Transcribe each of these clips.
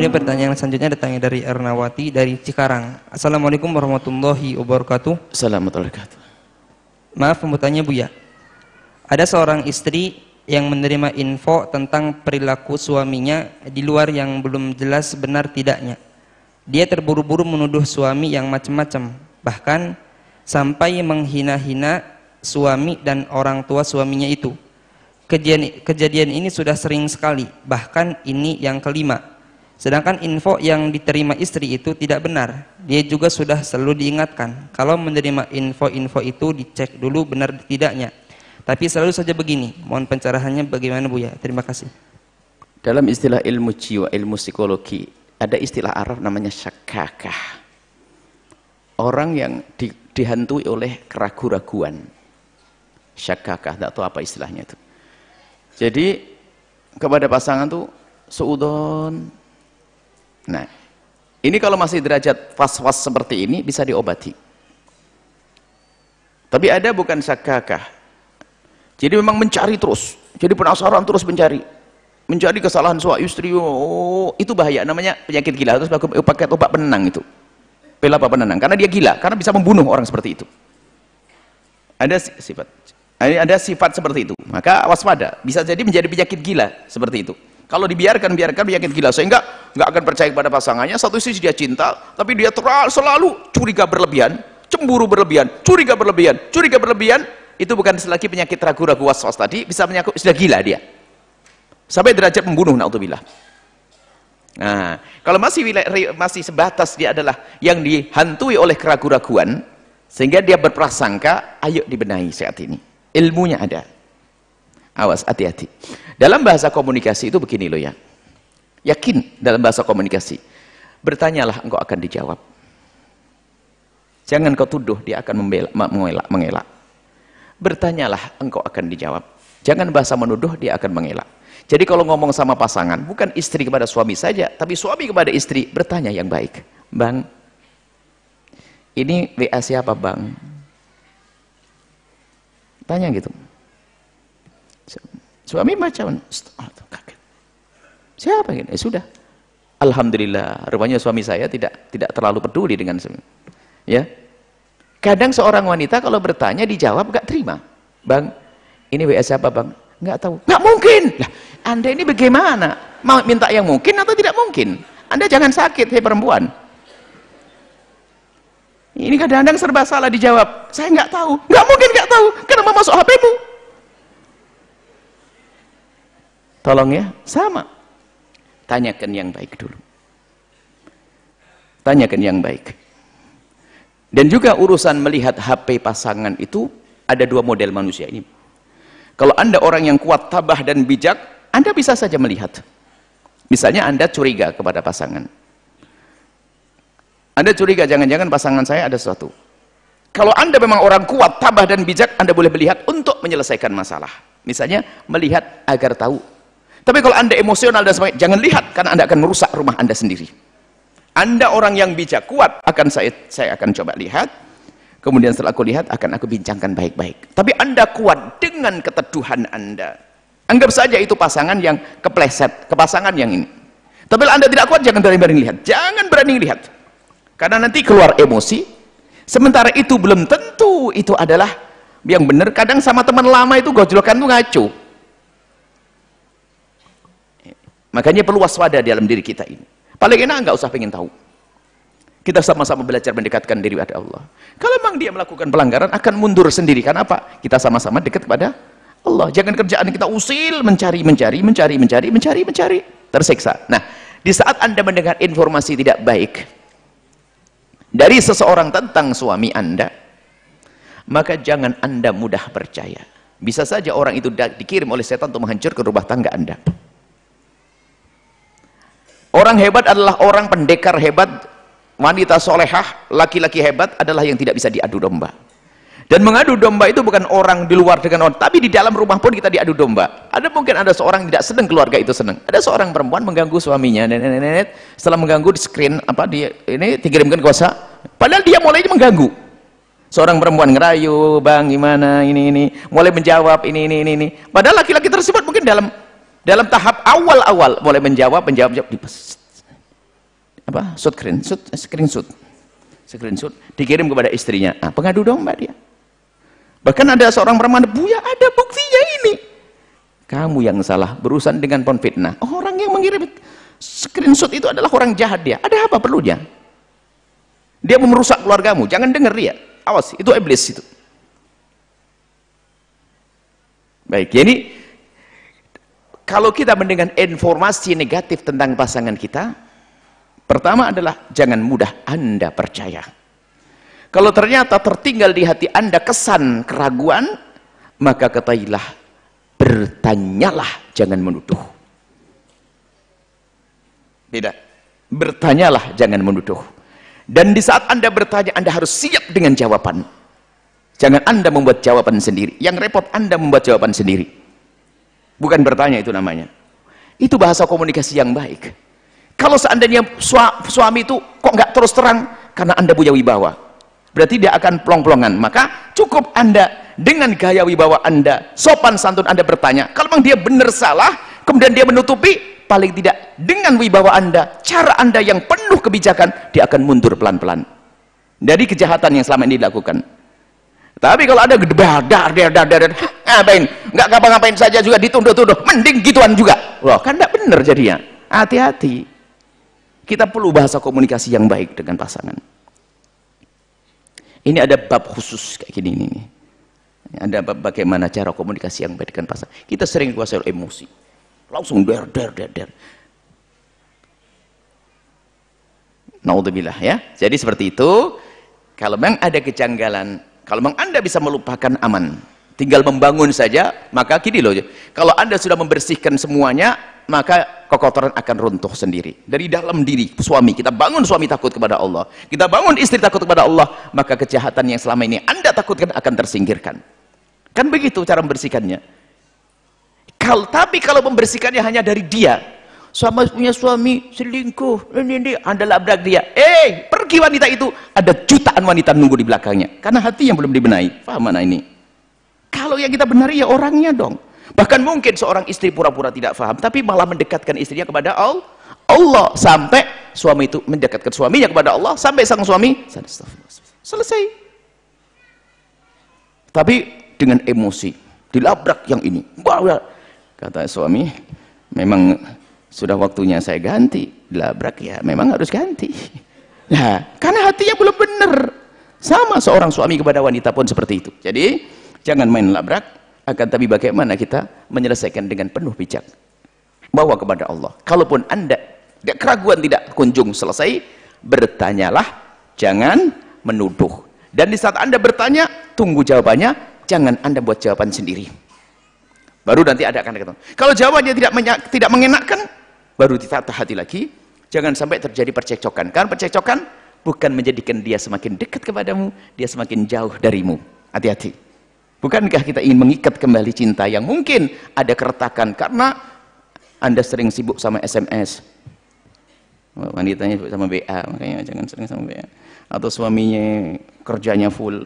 Kemudian pertanyaan selanjutnya datangnya dari Ernawati dari Cikarang. Assalamualaikum warahmatullahi wabarakatuh. Assalamualaikum warahmatullahi wabarakatuh. Maaf pembutannya Bu ya. Ada seorang istri yang menerima info tentang perilaku suaminya di luar yang belum jelas benar tidaknya. Dia terburu-buru menuduh suami yang macam-macam, bahkan sampai menghina-hina suami dan orang tua suaminya itu. Kejadian, kejadian ini sudah sering sekali, bahkan ini yang kelima. Sedangkan info yang diterima istri itu tidak benar. Dia juga sudah selalu diingatkan. Kalau menerima info-info itu dicek dulu benar tidaknya. Tapi selalu saja begini. Mohon pencerahannya bagaimana Bu ya? Terima kasih. Dalam istilah ilmu jiwa, ilmu psikologi, ada istilah Arab namanya syakakah. Orang yang di, dihantui oleh keraguan-raguan. Syakakah, tidak tahu apa istilahnya itu. Jadi kepada pasangan tuh seudon, Nah, ini kalau masih derajat was-was seperti ini bisa diobati. Tapi ada bukan sakakah. Jadi memang mencari terus. Jadi penasaran terus mencari. Mencari kesalahan suami istri. Oh, itu bahaya. Namanya penyakit gila. Terus pakai obat penenang itu. Pil apa penenang? Karena dia gila. Karena bisa membunuh orang seperti itu. Ada sifat. Ada sifat seperti itu. Maka waspada. Bisa jadi menjadi penyakit gila seperti itu. Kalau dibiarkan, biarkan penyakit gila. Sehingga nggak akan percaya kepada pasangannya. Satu sisi dia cinta, tapi dia terlalu selalu curiga berlebihan, cemburu berlebihan, curiga berlebihan, curiga berlebihan. Itu bukan lagi penyakit ragu-ragu was-was tadi, bisa menyakut, sudah gila dia. Sampai derajat membunuh, na'udzubillah. Nah, kalau masih masih sebatas dia adalah yang dihantui oleh keraguan-raguan, sehingga dia berprasangka, ayo dibenahi saat ini. Ilmunya ada. Awas, hati-hati. Dalam bahasa komunikasi itu begini loh ya. Yakin dalam bahasa komunikasi. Bertanyalah engkau akan dijawab. Jangan kau tuduh dia akan membela, mengelak, mengelak. Bertanyalah engkau akan dijawab. Jangan bahasa menuduh dia akan mengelak. Jadi kalau ngomong sama pasangan, bukan istri kepada suami saja, tapi suami kepada istri, bertanya yang baik. Bang, ini WA siapa bang? Tanya gitu. Suami macam kaget. Siapa ini? Eh, sudah. Alhamdulillah, rupanya suami saya tidak tidak terlalu peduli dengan ya. Kadang seorang wanita kalau bertanya dijawab gak terima. Bang, ini WA siapa bang? Nggak tahu. Nggak mungkin. Lah, anda ini bagaimana? Mau minta yang mungkin atau tidak mungkin? Anda jangan sakit, hei perempuan. Ini kadang-kadang serba salah dijawab. Saya nggak tahu. Nggak mungkin nggak tahu. Kenapa masuk HP-mu? Tolong ya, sama. Tanyakan yang baik dulu. Tanyakan yang baik. Dan juga urusan melihat HP pasangan itu ada dua model manusia ini. Kalau anda orang yang kuat, tabah dan bijak, anda bisa saja melihat. Misalnya anda curiga kepada pasangan. Anda curiga, jangan-jangan pasangan saya ada sesuatu. Kalau anda memang orang kuat, tabah dan bijak, anda boleh melihat untuk menyelesaikan masalah. Misalnya melihat agar tahu tapi kalau anda emosional dan sebagainya, jangan lihat karena anda akan merusak rumah anda sendiri. Anda orang yang bijak kuat, akan saya saya akan coba lihat. Kemudian setelah aku lihat, akan aku bincangkan baik-baik. Tapi anda kuat dengan keteduhan anda. Anggap saja itu pasangan yang kepleset, ke pasangan yang ini. Tapi kalau anda tidak kuat, jangan berani-berani lihat. Jangan berani lihat. Karena nanti keluar emosi. Sementara itu belum tentu itu adalah yang benar. Kadang sama teman lama itu gojlokan itu ngaco Makanya perlu waspada dalam diri kita ini. Paling enak enggak usah pengen tahu. Kita sama-sama belajar mendekatkan diri pada Allah. Kalau memang dia melakukan pelanggaran, akan mundur sendiri. Karena apa? Kita sama-sama dekat kepada Allah. Jangan kerjaan kita usil, mencari, mencari, mencari, mencari, mencari, mencari. Tersiksa. Nah, di saat Anda mendengar informasi tidak baik dari seseorang tentang suami Anda, maka jangan Anda mudah percaya. Bisa saja orang itu dikirim oleh setan untuk menghancurkan rumah tangga Anda. Orang hebat adalah orang pendekar hebat, wanita solehah, laki-laki hebat adalah yang tidak bisa diadu domba. Dan mengadu domba itu bukan orang di luar dengan orang, tapi di dalam rumah pun kita diadu domba. Ada mungkin ada seorang tidak senang keluarga itu senang. Ada seorang perempuan mengganggu suaminya, nenek nenek setelah mengganggu di screen apa dia ini dikirimkan kuasa, padahal dia mulai mengganggu. Seorang perempuan ngerayu, bang gimana ini ini, mulai menjawab ini ini ini ini. Padahal laki-laki tersebut mungkin dalam dalam tahap awal-awal boleh menjawab menjawab, menjawab apa? Screenshot screenshot screenshot dikirim kepada istrinya. Ah, pengadu domba dia. Bahkan ada seorang perempuan buya ada buktinya ini. Kamu yang salah berurusan dengan fitnah. Orang yang mengirim screenshot itu adalah orang jahat dia. Ada apa perlunya dia? Merusak keluargamu. Jangan dengar dia. Awas itu iblis itu. Baik jadi kalau kita mendengar informasi negatif tentang pasangan kita pertama adalah jangan mudah anda percaya. Kalau ternyata tertinggal di hati anda kesan keraguan maka ketahuilah bertanyalah jangan menuduh. Tidak. Bertanyalah jangan menuduh. Dan di saat anda bertanya anda harus siap dengan jawaban. Jangan anda membuat jawaban sendiri. Yang repot anda membuat jawaban sendiri bukan bertanya itu namanya. Itu bahasa komunikasi yang baik. Kalau seandainya suami itu kok nggak terus terang? Karena anda punya wibawa. Berarti dia akan plong-plongan. Maka cukup anda dengan gaya wibawa anda sopan santun anda bertanya kalau memang dia benar salah kemudian dia menutupi paling tidak dengan wibawa anda cara anda yang penuh kebijakan dia akan mundur pelan-pelan. Dari kejahatan yang selama ini dilakukan tapi kalau ada dar dar dar dar ngapain? Nggak ngapa-ngapain saja juga dituduh-tuduh mending gituan juga. Loh kan tidak benar jadinya. Hati-hati. Kita perlu bahasa komunikasi yang baik dengan pasangan. Ini ada bab khusus kayak gini ini ada bab bagaimana cara komunikasi yang baik dengan pasangan. Kita sering kuasai emosi. Langsung der der der der Naudzubillah ya. Jadi seperti itu. Kalau memang ada kejanggalan kalau memang anda bisa melupakan aman, tinggal membangun saja, maka gini loh. Kalau anda sudah membersihkan semuanya, maka kekotoran akan runtuh sendiri. Dari dalam diri suami, kita bangun suami takut kepada Allah. Kita bangun istri takut kepada Allah, maka kejahatan yang selama ini anda takutkan akan tersingkirkan. Kan begitu cara membersihkannya. Kal, tapi kalau membersihkannya hanya dari dia, sama punya suami selingkuh. Ini ini anda labrak dia. Eh pergi wanita itu. Ada jutaan wanita nunggu di belakangnya. Karena hati yang belum dibenahi. Paham mana ini? Kalau yang kita benari ya orangnya dong. Bahkan mungkin seorang istri pura-pura tidak paham tapi malah mendekatkan istrinya kepada Allah Allah. Sampai suami itu mendekatkan suaminya kepada Allah. Sampai sang suami selesai. Tapi dengan emosi dilabrak yang ini. Kata suami memang sudah waktunya saya ganti. Labrak ya memang harus ganti. Nah karena hatinya belum benar. Sama seorang suami kepada wanita pun seperti itu. Jadi jangan main labrak. Akan tapi bagaimana kita menyelesaikan dengan penuh bijak? Bawa kepada Allah. Kalaupun anda keraguan tidak kunjung selesai bertanyalah. Jangan menuduh. Dan di saat anda bertanya tunggu jawabannya. Jangan anda buat jawaban sendiri. Baru nanti ada akan ketemu. Kalau jawabannya tidak tidak mengenakan baru ditata hati lagi jangan sampai terjadi percekcokan. Karena percekcokan bukan menjadikan dia semakin dekat kepadamu dia semakin jauh darimu. Hati-hati. Bukankah kita ingin mengikat kembali cinta yang mungkin ada keretakan karena anda sering sibuk sama SMS wanitanya sibuk sama BA makanya jangan sering sama BA atau suaminya kerjanya full.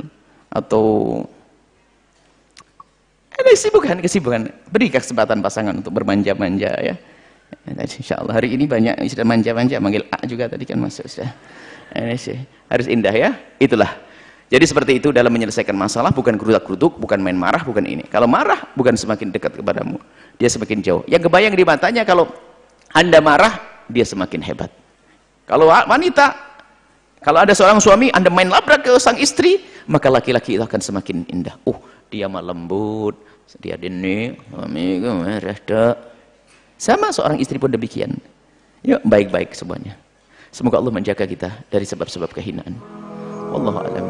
Atau ada kesibukan kesibukan beri kesempatan pasangan untuk bermanja-manja ya Insya Allah hari ini banyak sudah manja-manja manggil A juga tadi kan masuk sudah. Sih harus indah ya. Itulah. Jadi seperti itu dalam menyelesaikan masalah bukan kerudak-keruduk, bukan main marah, bukan ini. Kalau marah bukan semakin dekat kepadamu, dia semakin jauh. Yang kebayang di matanya kalau Anda marah, dia semakin hebat. Kalau wanita, kalau ada seorang suami Anda main labrak ke sang istri, maka laki-laki itu akan semakin indah. Uh, dia malah lembut, dia dini, suami marah sama seorang istri pun demikian. Yuk, baik-baik semuanya. Semoga Allah menjaga kita dari sebab-sebab kehinaan. Wallahu a'lam.